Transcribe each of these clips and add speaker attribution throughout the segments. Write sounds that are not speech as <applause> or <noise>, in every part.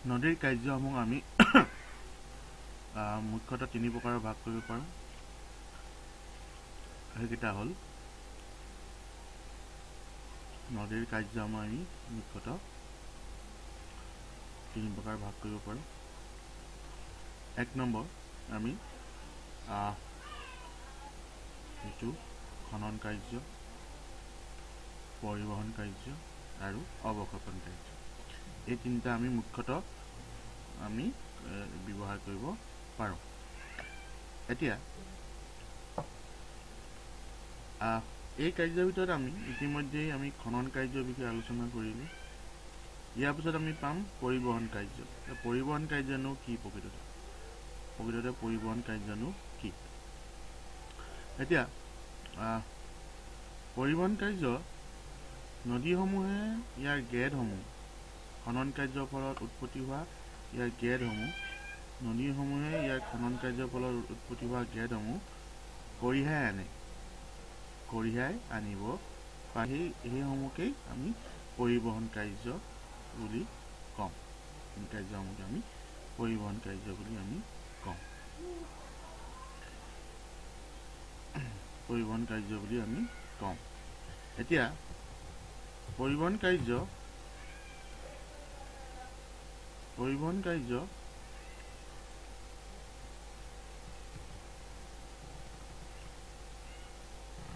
Speaker 1: নদীৰ কাৰ্যসমূহ আমি <coughs> মুখ্যতঃ তিনি প্ৰকাৰৰ ভাগ কৰিব পাৰোঁ। সেইকেইটা হ'ল নদীৰ কাৰ্যসমূহ আমি মুখ্যতঃ তিনি প্ৰকাৰ ভাগ কৰিব পাৰোঁ। এক নম্বৰ আমি যিটো খনন কাৰ্য পৰিবহণ কাৰ্য আৰু অৱক্ষেপণ কাৰ্য। এই তিনিটা আমি মুখ্যতঃ আমি ব্যৱহাৰ কৰিব পাৰোঁ। এতিয়া এই কাৰ্যৰ ভিতৰত আমি ইতিমধ্যেই আমি খনন কাৰ্যৰ বিষয়ে আলোচনা কৰিলোঁ। ইয়াৰ পিছত আমি পাম পৰিবহণ কাৰ্য। পৰিবহণ কাৰ্যনো কি প্ৰকৃততে? প্ৰকৃততে পৰিবহণ কাৰ্যনো কি? এতিয়া পৰিবহণ কাৰ্য নদীসমূহে ইয়াৰ গেদসমূহ খনন কাৰ্যৰ ফলত উৎপত্তি হোৱা ইয়াৰ গেদসমূহ নদীসমূহে ইয়াৰ খনন কাৰ্যৰ ফলত উৎপত্তি হোৱা গেদসমূহ কঢ়িয়াই আনে। কঢ়িয়াই আনিব সেই সেইসমূহকেই আমি পৰিবহণ কাৰ্য বুলি কওঁ। কাৰ্যসমূহকে আমি পৰিবহণ কাৰ্য বুলি আমি কওঁ। পৰিবহণ কাৰ্য বুলি আমি কওঁ। এতিয়া পৰিবহণ কাৰ্য পৰিবহণ কাৰ্য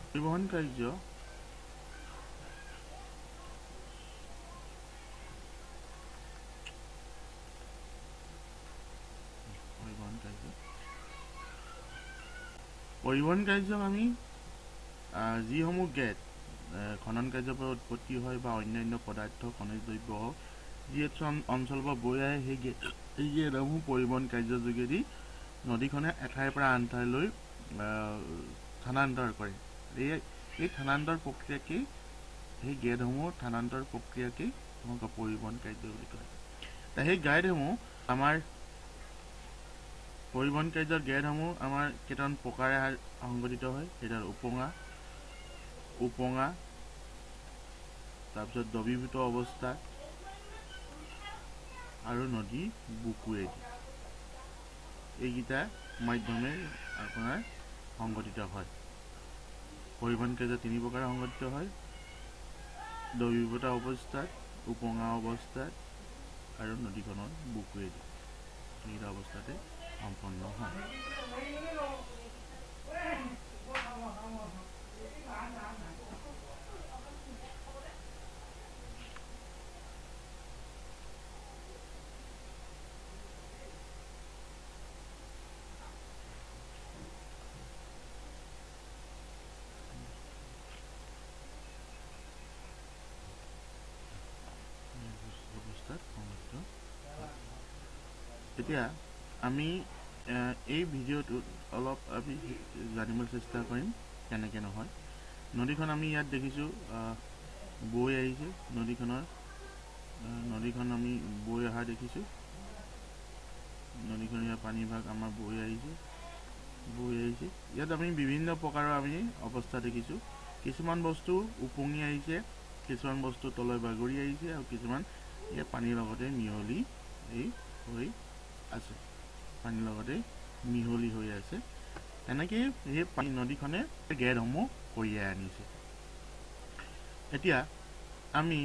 Speaker 1: পৰিবহণ কাৰ্য পৰিবহণ কাৰ্য পৰিবহণ কাৰ্যক আমি যিসমূহ গেট খনন কাৰ্যৰ পৰা উৎপত্তি হয় বা অন্যান্য পদাৰ্থ, খনিজ দ্ৰব্য হওক যিহেতু অঞ্চলৰ পৰা বৈ আহে সেই গেট এই গেটসমূহ পৰিবহণ কাৰ্যৰ যোগেদি নদীখনে এঠাইৰ পৰা আন ঠাইলৈ স্থানান্তৰ কৰে। এই এই স্থানান্তৰ প্ৰক্ৰিয়াকেই সেই গেটসমূহ স্থানান্তৰ প্ৰক্ৰিয়াকেই তেওঁলোকৰ পৰিবহণ কাৰ্য বুলি কয় সেই গাইডসমূহ আমাৰ পৰিবহণ কাৰ্যৰ গেটসমূহ আমাৰ কেইটামান প্ৰকাৰে সংগঠিত হয়। সেইটা উপঙা উপঙা তাৰপিছত দ্ৰৱীভূত অৱস্থা আৰু নদী বুকুৱেদি। এইকেইটা মাধ্যমে আপোনাৰ সংগঠিত হয়। পৰিবহণ কাৰ্য তিনি প্ৰকাৰে সংগঠিত হয় দ্ৰৱীভূত অৱস্থাত, উপঙা অৱস্থাত আৰু নদীখনৰ বুকুৱেদি। এইকেইটা অৱস্থাতে সম্পন্ন হয়। এতিয়া আমি এই ভিডিঅ'টোত অলপ আমি জানিবলৈ চেষ্টা কৰিম কেনেকৈ নহয়। নদীখন আমি ইয়াত দেখিছোঁ বৈ আহিছে। নদীখনৰ নদীখন আমি বৈ অহা দেখিছোঁ। নদীখনৰ ইয়াৰ পানীভাগ আমাৰ বৈ আহিছে বৈ আহিছে। ইয়াত আমি বিভিন্ন প্ৰকাৰৰ আমি অৱস্থা দেখিছোঁ। কিছুমান বস্তু উপঙি আহিছে কিছুমান বস্তু তলৈ বাগৰি আহিছে আৰু কিছুমান ইয়াৰ পানীৰ লগতে মিহলি এই হৈ আছে। পানীৰ লগতে মিহলি হৈ আছে। এনেকেই সেই পানী নদীখনে গেটসমূহ কঢ়িয়াই আনিছে। এতিয়া আমি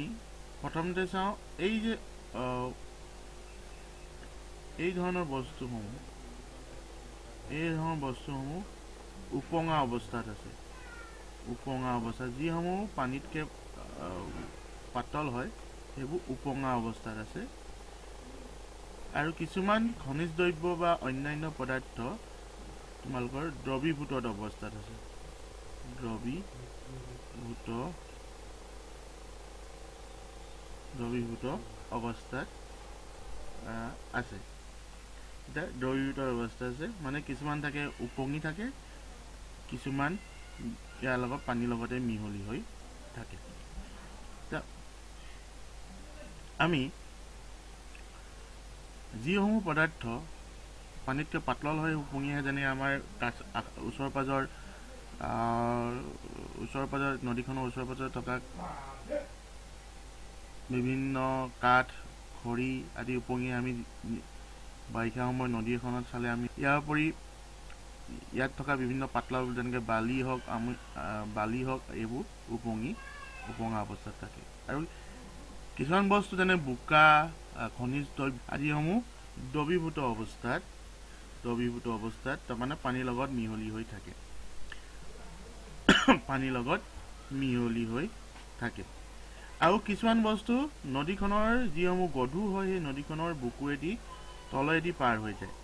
Speaker 1: প্ৰথমতে চাওঁ এই যে এই ধৰণৰ বস্তুসমূহ এই ধৰণৰ বস্তুসমূহ উপঙা অৱস্থাত আছে। উপঙা অৱস্থাত যিসমূহ পানীতকৈ পাতল হয় সেইবোৰ উপঙা অৱস্থাত আছে। আৰু কিছুমান খনিজ দ্ৰব্য বা অন্যান্য পদাৰ্থ তোমালোকৰ দ্ৰৱীভূত অৱস্থাত আছে। দ্ৰৱীভূত দ্ৰৱীভূত অৱস্থাত আছে। এতিয়া দ্ৰৱীভূত অৱস্থা আছে মানে কিছুমান থাকে উপঙি থাকে কিছুমান ইয়াৰ লগত পানীৰ লগতে মিহলি হৈ থাকে। আমি যিসমূহ পদাৰ্থ পানীতকৈ পাতল হৈ আহে যেনে আমাৰ কাষ ওচৰ পাজৰ ওচৰ পাজৰ নদীখনৰ ওচৰ পাজৰে থকা বিভিন্ন কাঠ খৰি আদি উপঙি আমি বাৰিষা সময়ত নদী এখনত চালে আমি ইয়াৰ উপৰি ইয়াত থকা বিভিন্ন পাতলা যেনেকৈ বালি হওক আমি বালি হওক এইবোৰ উপঙি উপঙা অৱস্থাত থাকে। আৰু কিছুমান বস্তু যেনে বোকা খনিজ দ্ৰব্য আদিসমূহ দ্ৰৱীভূত অৱস্থাত দ্ৰৱীভূত অৱস্থাত তাৰমানে পানীৰ লগত মিহলি হৈ থাকে। <coughs> পানীৰ লগত মিহলি হৈ থাকে। আৰু কিছুমান বস্তু নদীখনৰ যিসমূহ গধুৰ হয় সেই নদীখনৰ বুকুৱেদি তলেদি পাৰ হৈ যায়।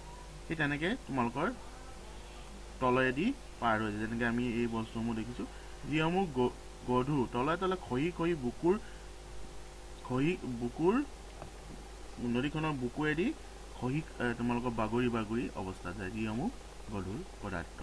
Speaker 1: সেই তেনেকৈ তোমালোকৰ তলেদি পাৰ হৈ যায়। যেনেকৈ আমি এই বস্তুসমূহ দেখিছোঁ যিসমূহ গধুৰ তলে তলে খহি খহি বুকুৰ খহি বুকুৰ নদীখনৰ বুকুৱেদি খহি তোমালোকৰ বাগৰি বাগৰি অৱস্থা যায় যিসমূহ গধুৰ পদাৰ্থ।